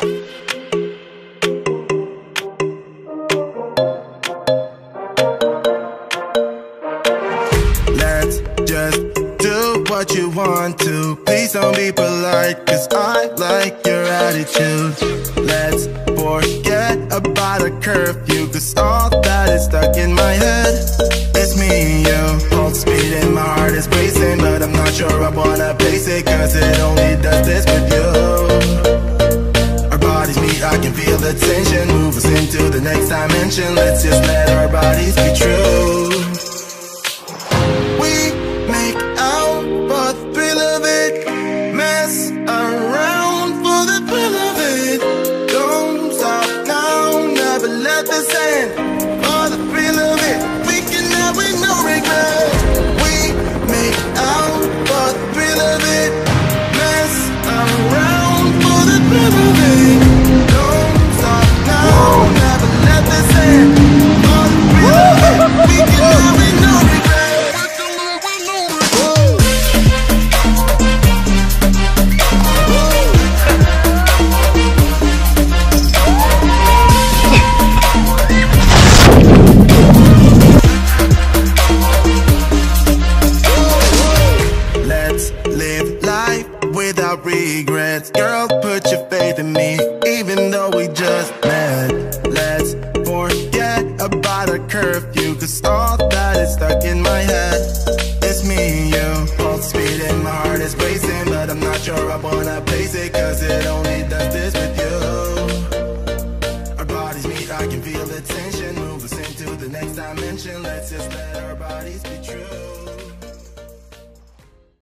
Let's just do what you want to. Please don't be polite, cause I like your attitude. Let's forget about a curfew, cause all that is stuck in my head. It's me and you, pulse speed and my heart is racing, but I'm not sure I wanna pace it, cause it only does this with you. Move us into the next dimension. Let's just let our bodies be true. life without regrets. Girl, put your faith in me, even though we just met. Let's forget about a curfew Cause all that is stuck in my head. It's me and you Both speed and my heart is racing But I'm not sure I wanna place it Cause it only does this with you. Our bodies meet, I can feel the tension Move us into the next dimension. Let's just let our bodies be true.